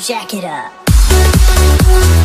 jack it up.